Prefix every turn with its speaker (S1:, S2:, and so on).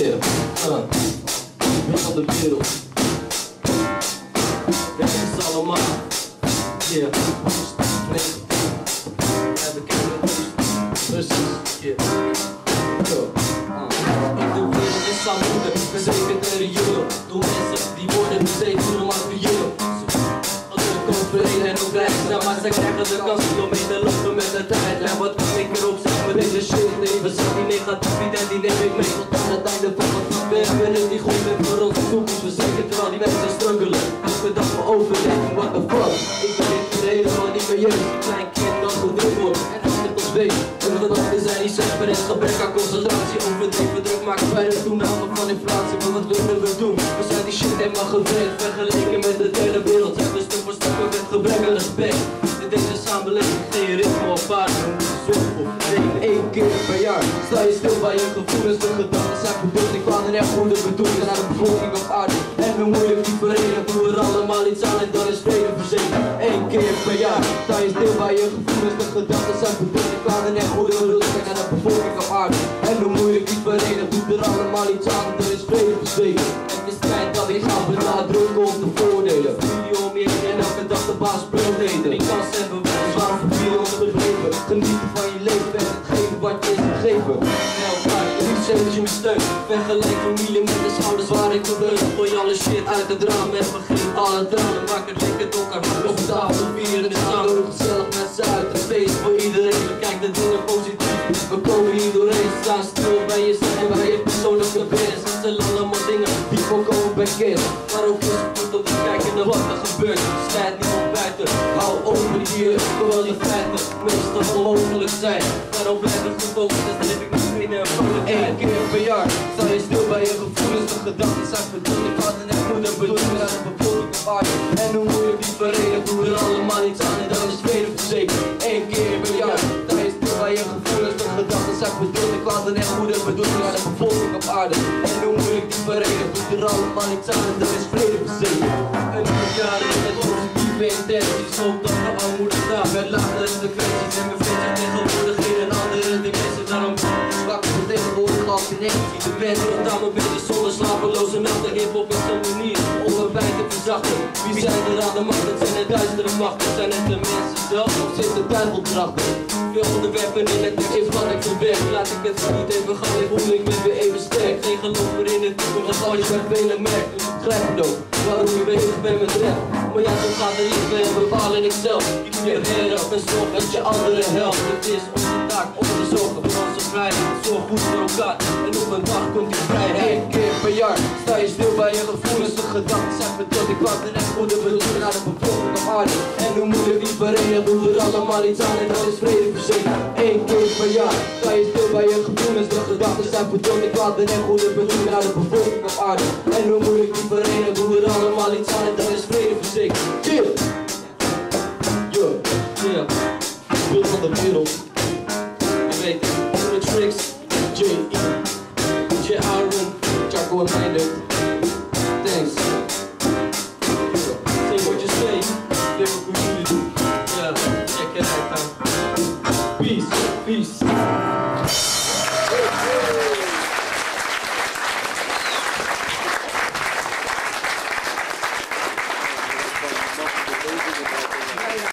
S1: Yeah, uh, de wereld. Dit is allemaal. Yeah, nee. Ja, we kennen het. Precies, yeah. Yo. Uh. Doe verzekerd en mensen die worden steeds door materieel. Overeen en ook maar ze krijgen de kans om mee te lopen met de tijd. En wat kan ik erop zeggen die mensen struggelen. Elke dag voor overleving, what the fuck? Ik ben er helemaal niet meer jeugd, klein kind dat gedrukt wordt. En als ik ons weet, en we zijn niet zuiver en gebrek aan concentratie. Overdreven druk maakt bijna toename van inflatie, maar wat willen we doen? We zijn die shit helemaal gewend, vergeleken met de derde wereld. Zijn we stuk voor stuk met gebrek aan respect. In deze samenleving geen ritme paard. Zorg voor vrede. Eén keer per jaar sta je stil bij je gevoelens. De gedachten zijn verdeeld. Ik kwam er echt goede bedoelingen naar de bevolking allemaal iets aan en dan is vrede verzekerd. Eén keer per jaar sta je stil bij je gevoelens. De gedachten zijn. Ik kwam er echt goede bedoelingen naar de bevolking op aarde. En we moeilijk die verenigen. Doen we er allemaal iets aan en dan is vrede verzekerd. Het is tijd dat ik ga benadrukken op de voordelen. Video om je en elke dag de baas beelden. Ik kan hebben, waarom verviel ons bedreven? Genieten van je leven en het geven wat je is gegeven. Dat je me familie met de schouders waar ik beweeg. Gooi alle shit uit het raam en begin alle tranen. Maak het lekker donker, op tafel vieren is samen. Gezellig met z'n uit, een feest voor iedereen. Bekijk de dingen positief. We komen hier doorheen, staan stil bij jezelf en bij je persoonlijke wens. Het zijn allemaal voorkomen bij. Maar ook is het goed om te kijken naar wat er gebeurt. Schijt niemand buiten, hou open hier. Terwijl je feiten meestal onmogelijk zijn. Daarom blijf ik gefocust, dus leef ik geen vrolijkheid. Eén keer per jaar sta je stil bij je gevoelens. De gedachten zijn verdoemd. Ik had een echt goede bedoeling aan de bevolking op. En hoe moeilijk die verenigd, doen er allemaal iets aan en dan is vrede verzekerd. Eén keer De zijn verdoemd. Ik had een echt goede bedoeling aan de bevolking op aarde. En hoe moeilijk die verenigd, doen er allemaal iets aan en dan is vrede verzekerd. Een nieuw jaar met positieve intenties. Hoop dat de armoede staat met lagere frequenties. En vrienden tegenwoordig geen andere dimensies. Daarom zwak voor tegenwoordig als niks ziet. De band wordt aan mijn bezig zonder slapeloze nachten. Hip-hop is een manier Wie zijn er aan de macht? Het zijn de duistere machten. Zijn het de mensen zelf of zit de duivel erachter? Veel onderwerpen in het is wat ik verwerk. Laat ik het niet even gaan, ik voel ik ben weer even sterk. Geen geloof meer in het toekomst, als je met velen merkt. Grijp het ook, waarom je bezig bent met rap. Maar ja, zo gaat het niet, ben bepalen ik zelf. Ik je heren en zorg dat je anderen helpt. Het is onze taak om te zorgen voor onze vrijheid. Zorg goed voor elkaar en op een dag komt die vrijheid. Eén keer per jaar stil bij je gevoelens. De gedachten zijn verdeeld, ik wacht en echt goede bedoelingen naar de bevolking op aarde. En hoe moeilijk die verenigd, doen er allemaal iets aan en dan is vrede verzekerd. Eén keer per jaar sta je stil bij je gevoelens. De gedachten zijn verdeeld, ik wacht en echt goede bedoelingen naar de bevolking op aarde. En hoe moeilijk die verenigd, doen er allemaal iets aan en dan is vrede verzekerd. Chill! Yo, yeah. Beeld van de wereld. Je weet tricks, J.E. J. Aaron, Chaco en Heinder.